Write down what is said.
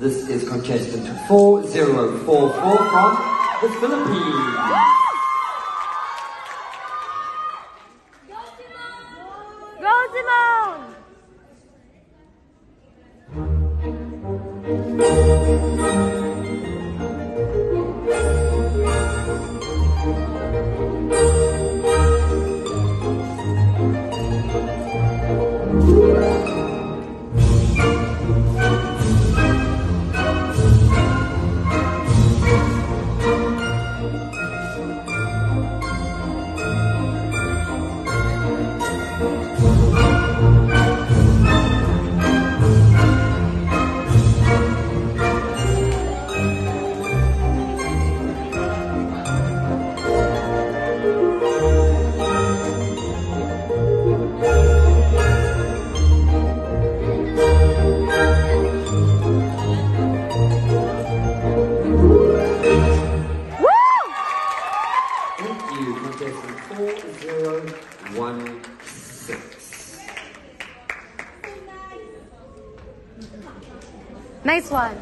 This is contestant 4044 from the Philippines. Go Simone! 4016. Nice one.